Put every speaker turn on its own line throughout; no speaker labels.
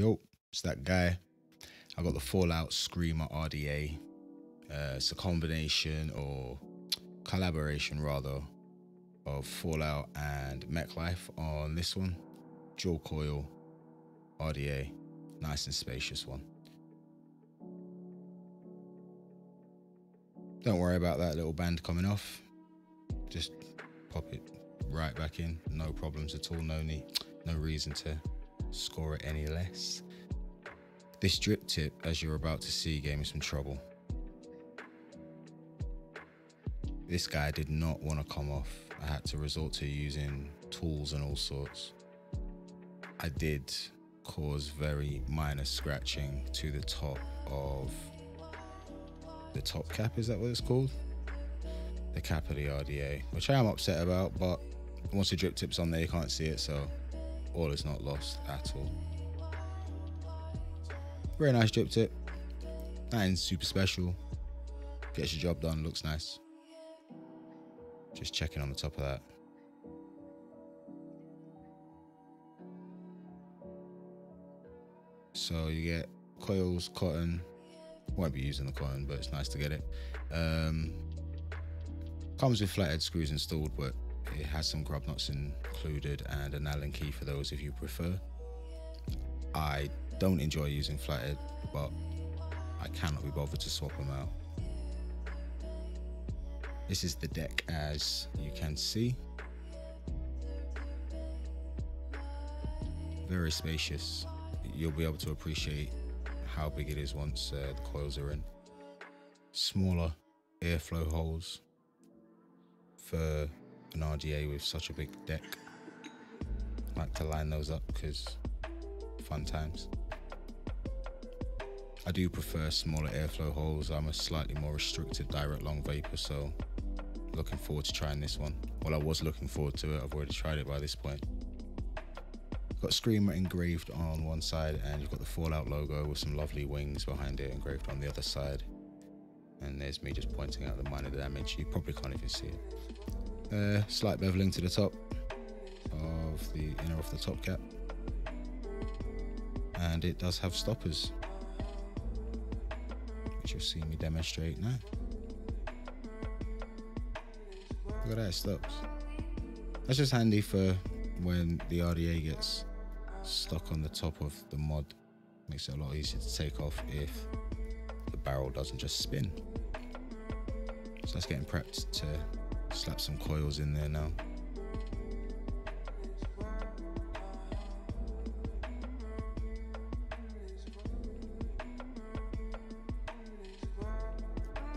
Yo, it's that guy. I got the Fallout Screamer RDA. Uh, it's a combination or collaboration rather of Fallout and Mechlyfe on this one. Dual coil RDA, nice and spacious one. Don't worry about that little band coming off. Just pop it right back in. No problems at all. No need, no reason to score it any less. This drip tip, as you're about to see, gave me some trouble. This guy did not want to come off. I had to resort to using tools and all sorts. I did cause very minor scratching to the top of the top cap, is that what it's called? The cap of the RDA, which I am upset about, but once the drip tip's on there, you can't see it, so all is not lost at all. Very nice drip tip. Nothing super special. Gets your job done, looks nice. Just checking on the top of that. So you get coils, cotton. Won't be using the cotton, but it's nice to get it. Um, comes with flathead screws installed, but it has some grub nuts included and an Allen key for those if you prefer. I don't enjoy using flathead, but I cannot be bothered to swap them out. This is the deck as you can see. Very spacious. You'll be able to appreciate how big it is once uh, the coils are in. Smaller airflow holes for an RDA with such a big deck. I like to line those up because fun times. I do prefer smaller airflow holes. I'm a slightly more restricted direct long vapor, so looking forward to trying this one. Well, I was looking forward to it. I've already tried it by this point. Got Screamer engraved on one side, and you've got the Fallout logo with some lovely wings behind it engraved on the other side. And there's me just pointing out the minor damage. You probably can't even see it. Uh, slight beveling to the top of the inner of the top cap. And it does have stoppers, which you'll see me demonstrate now. Look at that, it stops. That's just handy for when the RDA gets stuck on the top of the mod. Makes it a lot easier to take off if the barrel doesn't just spin. So that's getting prepped to slap some coils in there now.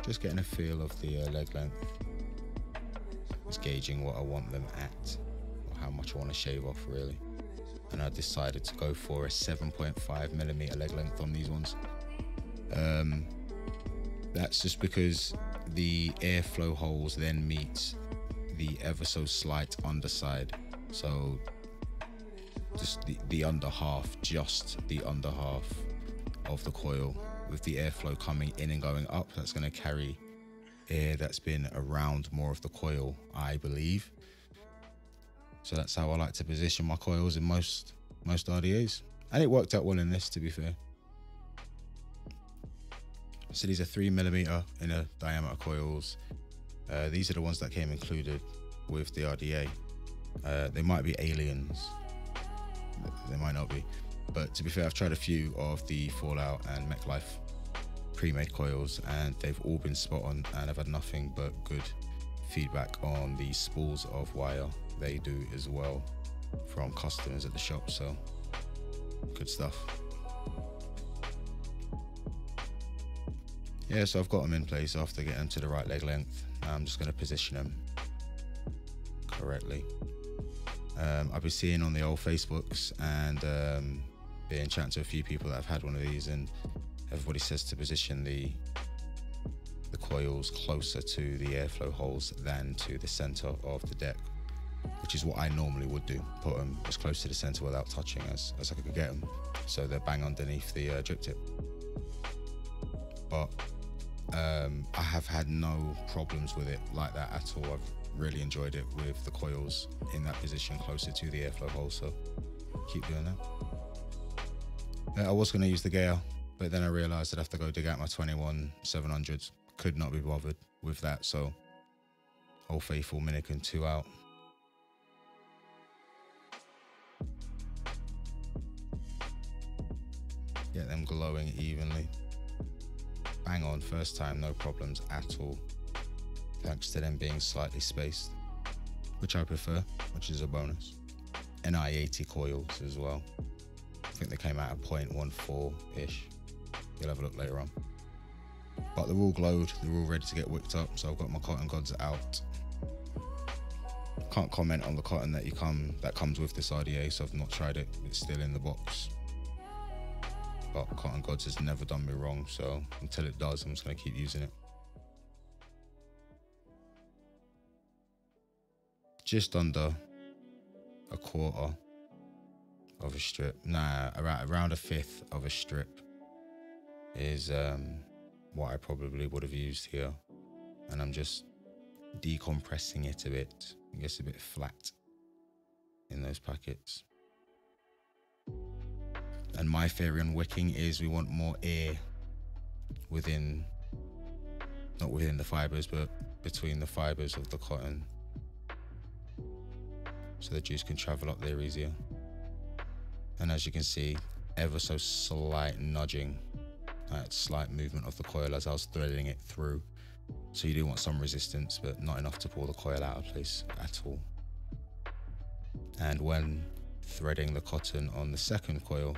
Just getting a feel of the uh, leg length. Just gauging what I want them at, or how much I want to shave off really. And I decided to go for a 7.5 millimeter leg length on these ones. Um, that's just because the airflow holes then meet the ever so slight underside. So just the, the under half, just the under half of the coil with the airflow coming in and going up, that's going to carry air that's been around more of the coil, I believe. So that's how I like to position my coils in most most RDAs. And it worked out well in this, to be fair. So these are three millimeter inner diameter coils. Uh, these are the ones that came included with the RDA. Uh, they might be aliens. They might not be. But to be fair, I've tried a few of the Fallout and Mechlyfe pre-made coils and they've all been spot on and I've had nothing but good feedback on the spools of wire they do as well from customers at the shop so good stuff yeah so I've got them in place after getting them to the right leg length. I'm just going to position them correctly. Um, I've been seeing on the old Facebooks and um, been chatting to a few people that have had one of these and everybody says to position the the coils closer to the airflow holes than to the center of the deck which is what I normally would do put them as close to the center without touching as, as I could get them so they're bang underneath the uh, drip tip. But um, I have had no problems with it like that at all I've really enjoyed it with the coils in that position closer to the airflow hole so keep doing that I was going to use the Gale, but then I realized I'd have to go dig out my 21 700s. Could not be bothered with that, so Old Faithful Minikin 2 out. Get them glowing evenly. Bang on, first time, no problems at all. Thanks to them being slightly spaced, which I prefer, which is a bonus. NI80 coils as well. I think they came out at 0.14 ish. You'll have a look later on. But they're all glowed, they're all ready to get wicked up, so I've got my cotton gods out. Can't comment on the cotton that you come that comes with this RDA, so I've not tried it. It's still in the box. But Cotton Gods has never done me wrong, so until it does, I'm just gonna keep using it. Just under a quarter of a strip. Nah, around around a fifth of a strip is um, what I probably would have used here, and I'm just decompressing it a bit. It gets a bit flat in those packets. And my theory on wicking is we want more air within, not within the fibers, but between the fibers of the cotton. So the juice can travel up there easier. And as you can see, ever so slight nudging, that slight movement of the coil as I was threading it through. So you do want some resistance, but not enough to pull the coil out of place at all. And when threading the cotton on the second coil,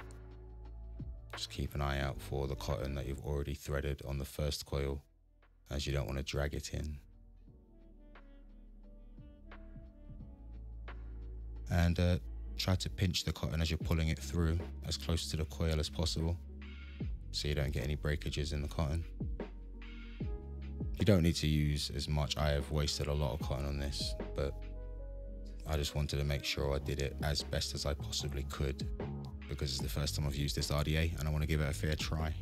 just keep an eye out for the cotton that you've already threaded on the first coil as you don't want to drag it in. And uh, try to pinch the cotton as you're pulling it through as close to the coil as possible so you don't get any breakages in the cotton. You don't need to use as much. I have wasted a lot of cotton on this, but I just wanted to make sure I did it as best as I possibly could because it's the first time I've used this RDA and I want to give it a fair try.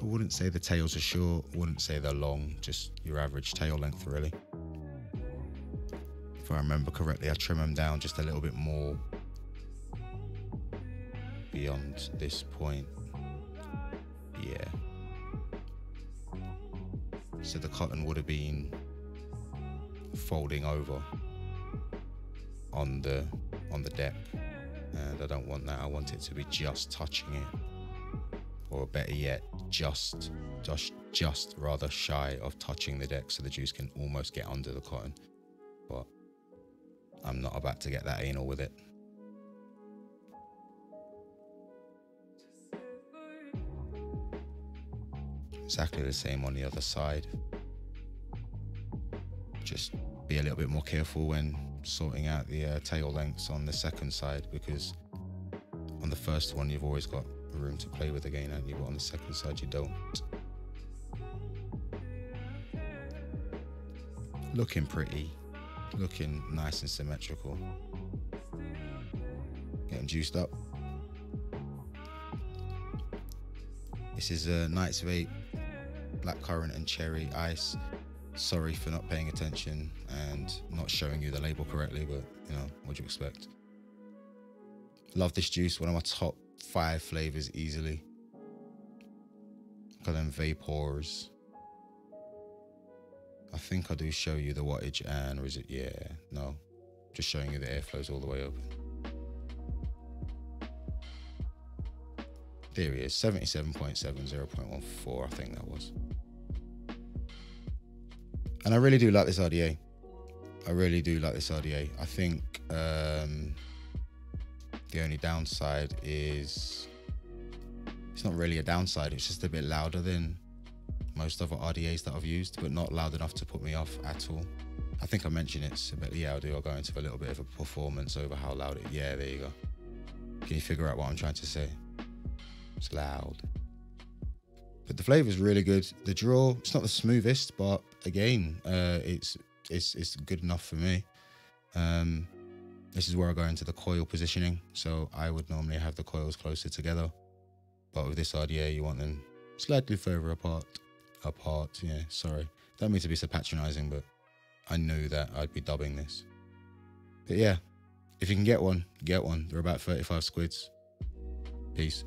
I wouldn't say the tails are short, wouldn't say they're long, just your average tail length really. If I remember correctly, I trim them down just a little bit more beyond this point. Yeah. So the cotton would have been folding over on the on the deck and I don't want that. I want it to be just touching it. Or better yet just just just rather shy of touching the deck so the juice can almost get under the cotton. But I'm not about to get that anal with it exactly the same on the other side. Just be a little bit more careful when sorting out the uh, tail lengths on the second side because on the first one you've always got room to play with again and you but on the second side you don't. Looking pretty, looking nice and symmetrical. Getting juiced up. This is a Knights Vape blackcurrant and cherry ice. Sorry for not paying attention and not showing you the label correctly, but you know, what do you expect? Love this juice, one of my top five flavors easily. Got them vapors. I think I do show you the wattage and, or is it, yeah, no. Just showing you the airflows all the way open. There he is, 77.7, 0.14, I think that was. And I really do like this RDA. I really do like this RDA. I think um, the only downside is it's not really a downside. It's just a bit louder than most other RDAs that I've used, but not loud enough to put me off at all. I think I mentioned it, but yeah, I'll do. I'll go into a little bit of a performance over how loud it. Yeah, there you go. Can you figure out what I'm trying to say? It's loud. But the flavor is really good. The draw, it's not the smoothest, but again, uh, it's it's it's good enough for me. Um, this is where I go into the coil positioning. So I would normally have the coils closer together But with this RDA, you want them slightly further apart. Apart, yeah, sorry. Don't mean to be so patronizing, but I knew that I'd be dubbing this. But yeah, if you can get one, get one. They're about 35 squids. Peace.